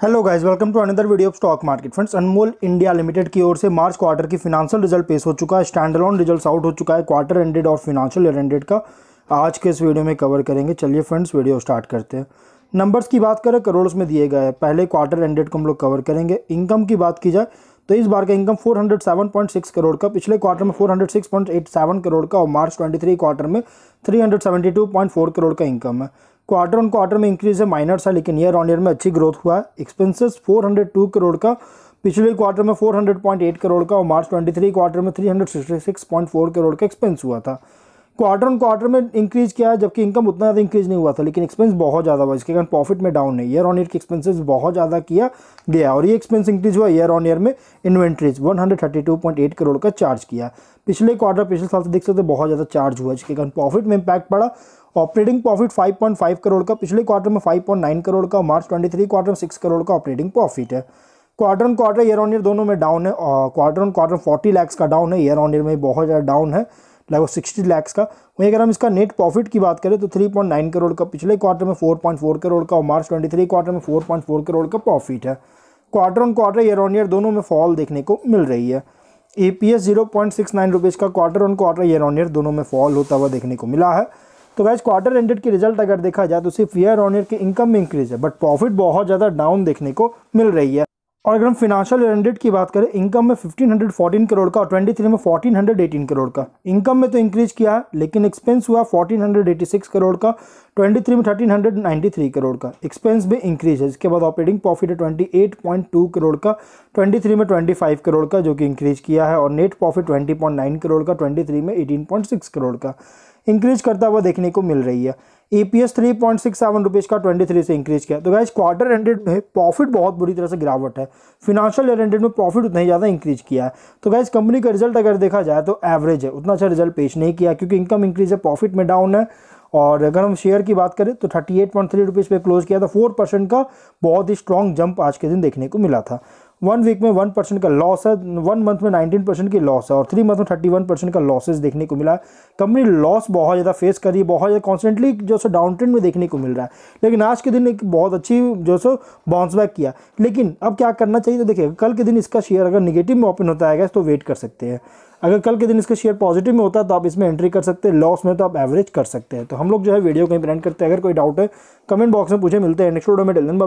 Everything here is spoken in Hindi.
Hello guys welcome to another video of stock market friends Anmol India Limited की ओर से मार्च क्वार्टर की फिनांशियल रिज़ल्ट पेश हो चुका है। स्टैंड अलोन रिज़ल्ट आउट हो चुका है। क्वार्टर एंडेड और फिनांशियल ईयर एंडेड का आज के इस वीडियो में कवर करेंगे। चलिए फ्रेंड्स वीडियो स्टार्ट करते हैं। नंबर्स की बात करें करोड़ में दिए गए पहले क्वार्टर एंडेड को हम लोग कवर करेंगे। इनकम की बात की जाए तो इस बार का इनकम 407.6 करोड़ का। पिछले क्वार्टर में 406.87 करोड़ का और मार्च 23 क्वार्टर में 372.4 करोड़ का इनकम है। क्वार्टर ऑन क्वार्टर में इंक्रीज है माइनर सा लेकिन ईयर ऑन ईयर में अच्छी ग्रोथ हुआ। है एक्सपेंसेस 402 करोड़ का। पिछले क्वार्टर में 400.8 करोड़ का और मार्च 23 क्वार्टर में 366.4 करोड़ का एक्सपेंस हुआ था। क्वार्टर ऑन क्वार्टर में इंक्रीज किया है, जबकि इनकम उतना ज़्यादा इंक्रीज नहीं हुआ था, लेकिन एक्सपेंस बहुत ज़्यादा हुआ इसके कारण प्रॉफिट में डाउन है ईयर ऑन ईयर के एक्सपेंसेस बहुत ज़्यादा किया गया और ये एक्सपेंस इंक्रीज हुआ। ईयर ऑन ईयर में इन्वेंट्रीज 132.8 करोड़ का चार्ज किया। पिछले क्वार्टर पिछले साल से देख सकते बहुत ज़्यादा चार्ज हुआ, जिसके कारण प्रॉफिट में इम्पैक्ट पड़ा ऑपरेटिंग प्रॉफिट 5.5 करोड़ का, पिछले क्वार्टर में 5.9 करोड़ का, मार्च 23 क्वार्टर में 6 करोड़ का ऑपरेटिंग प्रॉफिट है। Quarter on quarter year on year दोनों में डाउन है क्वार्टर ऑन क्वार्टर 40 लैक्स का डाउन है ईयर ऑन ईयर में बहुत ज़्यादा डाउन है, लगभग सिक्सटी लैक्स का। वहीं अगर हम इसका नेट प्रॉफिट की बात करें तो 3.9 करोड़ का पिछले क्वार्टर में 4.4 करोड़ का, और मार्च 23 क्वार्टर में 4.4 करोड़ का प्रॉफिट है। Quarter on quarter year on year दोनों में फॉल देखने को मिल रही है। E P S zero point six nine rupees का quarter on quarter year on year दोनों में फॉल होता हुआ देखने को मिला है। तो गैस क्वार्टर एंडेड की रिज़ल्ट अगर देखा जाए तो सिर्फ़ ईयर ऑन ईयर की इनकम में इंक्रीज है बट प्रॉफिट बहुत ज़्यादा डाउन देखने को मिल रही है। और अगर हम फिनेंशियल रेंडेड की बात करें इनकम में 1514 करोड़ का और 23 में 1418 करोड़ का। इनकम में तो इंक्रीज किया है, लेकिन एक्सपेंस हुआ 1486 करोड़ का 23 में 1393 करोड़ का। एक्सपेंस भी इंक्रीज है, इसके बाद ऑपरेटिंग प्रॉफिट है 28.2 करोड़ का 23 में 25 करोड़ का जो कि इंक्रीज किया है, और नेट प्रॉफिट 20.9 करोड़ का 23 में 18.6 करोड़ का। इंक्रीज करता हुआ देखने को मिल रही है। E P S three point six seven rupees का ट्वेंटी थ्री से इंक्रीज किया। तो गाइज़ क्वार्टर एंडेड में प्रॉफिट बहुत बुरी तरह से गिरावट है। फिनेंशियल ईयर एंडेड में प्रॉफिट उतना ही ज़्यादा इंक्रीज किया है। तो गाइज़ कंपनी का रिज़ल्ट अगर देखा जाए तो एवरेज है। उतना अच्छा रिज़ल्ट पेश नहीं किया क्योंकि इनकम इंक्रीज है प्रॉफिट में डाउन है। और अगर हम शेयर की बात करें तो thirty eight point three rupees पे क्लोज किया था। फोर परसेंट का बहुत ही स्ट्रॉन्ग जंप आज के दिन देखने को मिला था। वन वीक में वन परसेंट का लॉस है वन मंथ में नाइनटीन परसेंट की लॉस है और थ्री मंथ में थर्टी वन परसेंट का लॉसेस देखने को मिला। कंपनी लॉस बहुत ज़्यादा फेस करी बहुत ज़्यादा कॉन्स्टेंटली जो सो डाउन ट्रेंड में देखने को मिल रहा है। लेकिन आज के दिन एक बहुत अच्छी जो सो बाउंस बैक किया। लेकिन अब क्या करना चाहिए? तो देखिए कल के दिन इसका शेयर अगर निगेटिव में ओपन होता है तो वेट कर सकते हैं। अगर कल के दिन इसका शेयर पॉजिटिव में होता है तो आप इसमें एंट्री कर सकते हैं लॉस में तो आप एवरेज कर सकते हैं। तो हम लोग जो है वीडियो कहीं प्रेंट करते हैं। अगर कोई डाउट है कमेंट बॉक्स में पूछे, मिलते हैं। नेक्स्ट वीडियो में टेलन बाबा